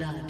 Blood.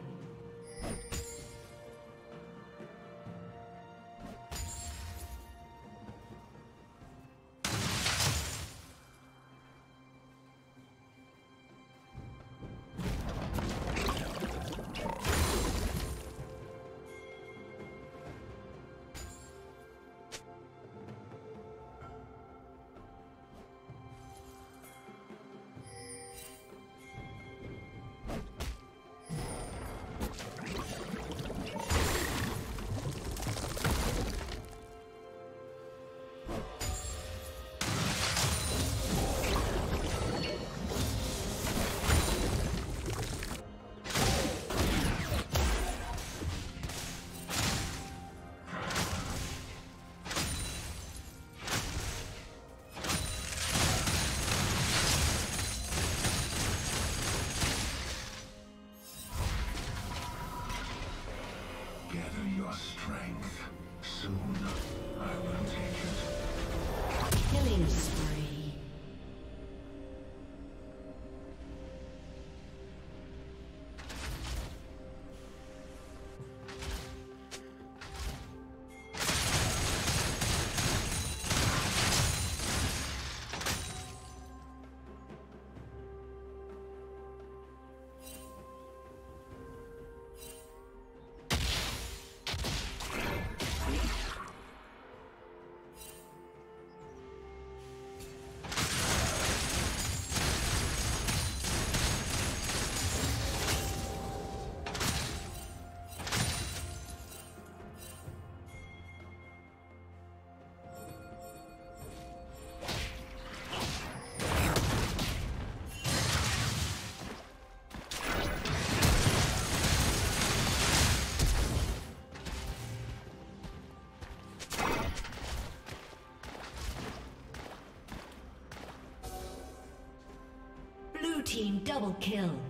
Double kill.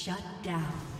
Shut down.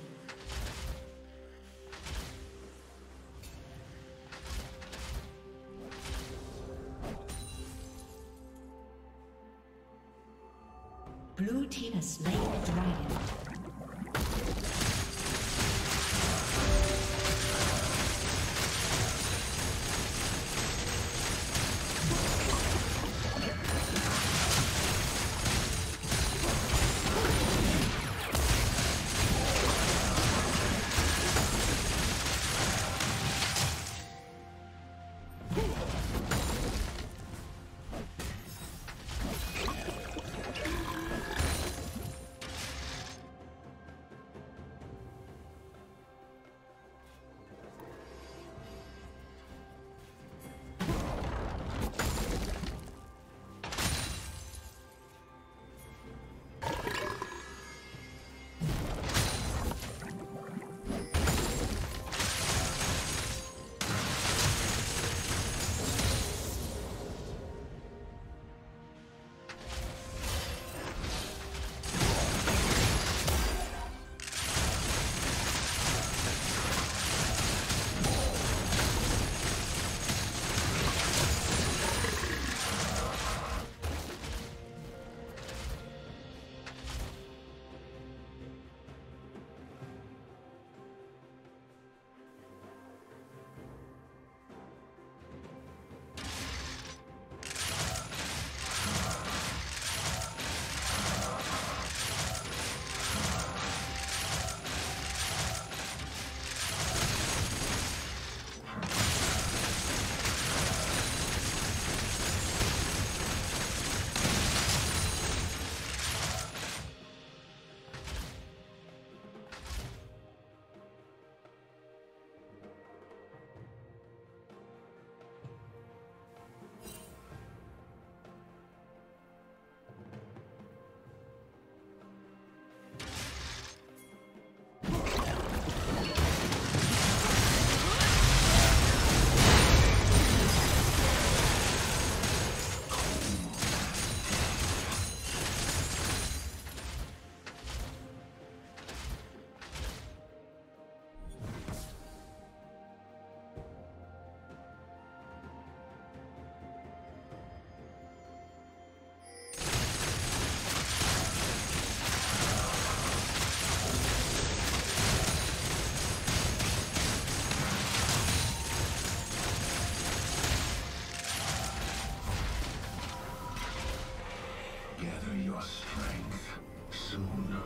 your strength. Soon,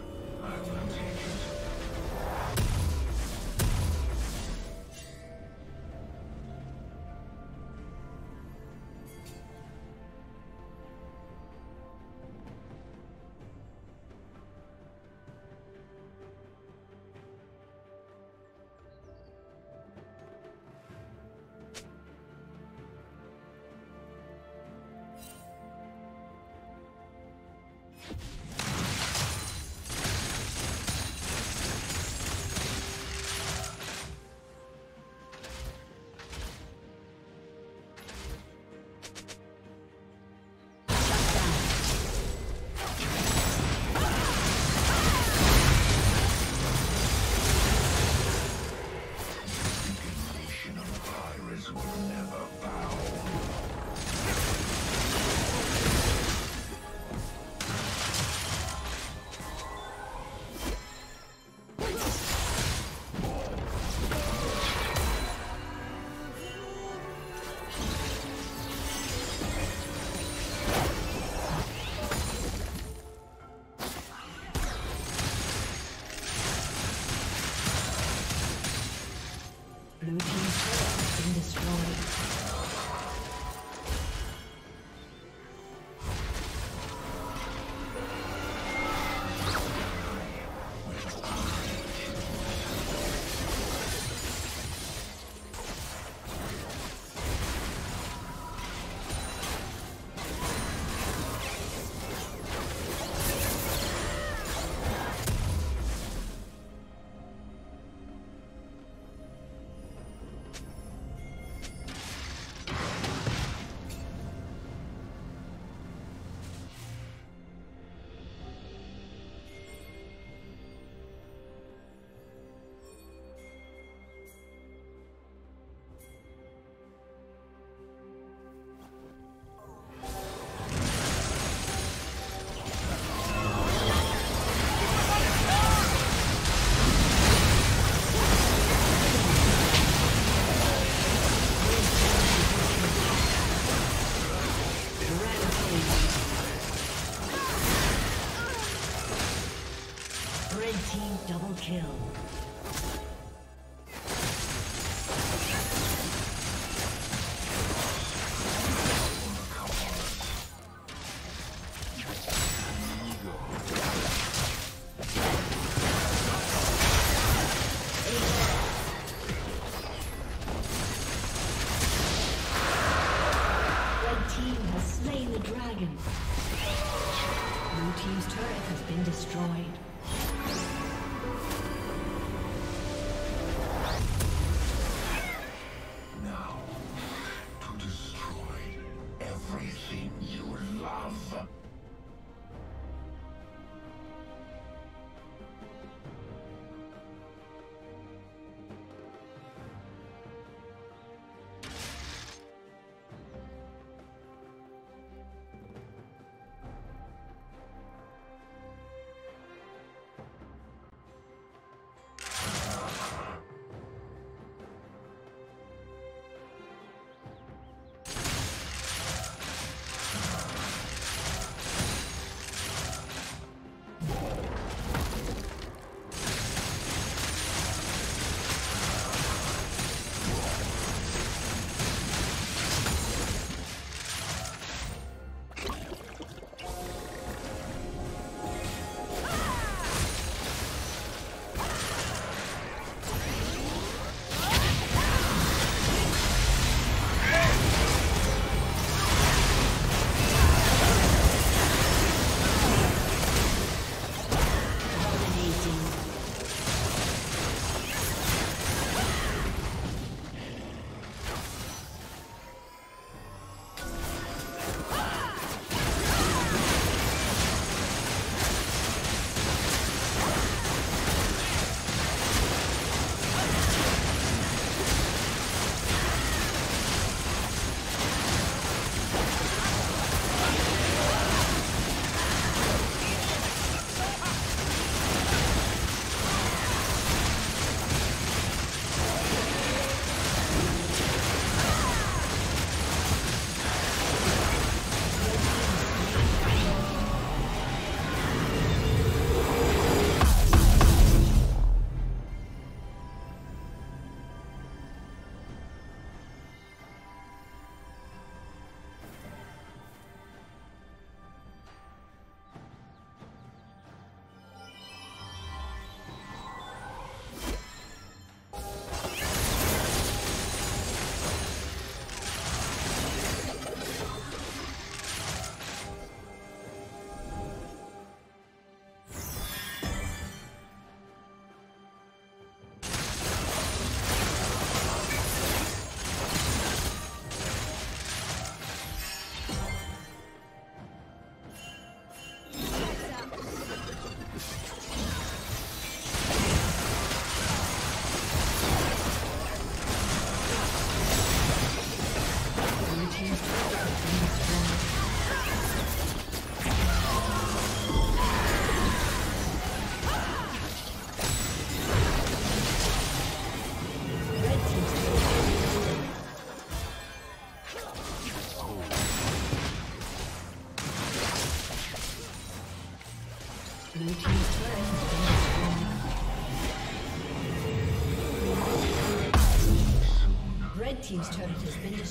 I will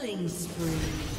Killing spree.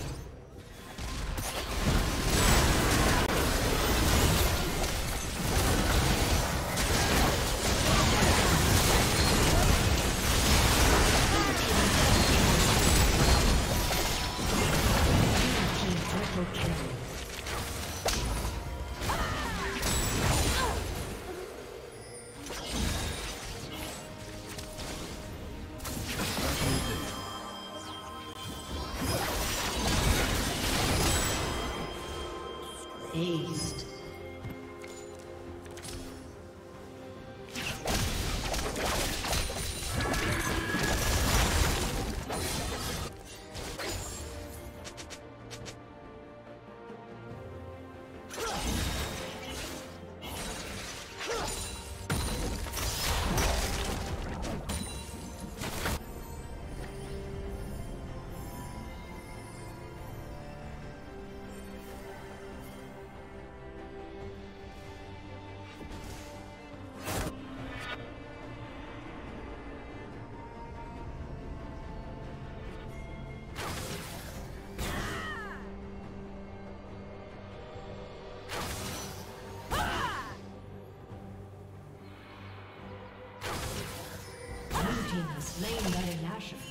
Slain Baron Nashor.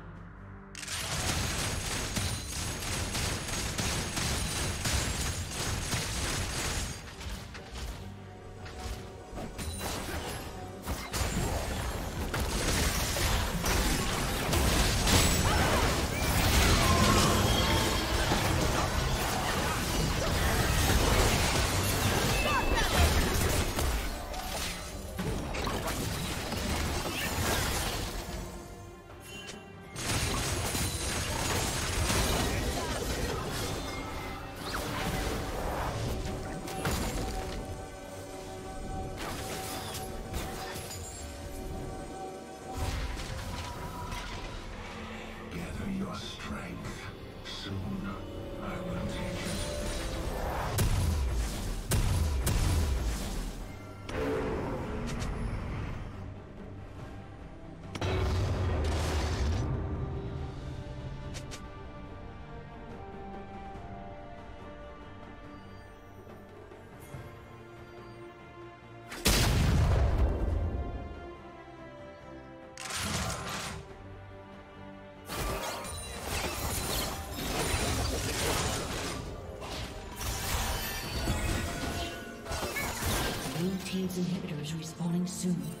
Team's soon.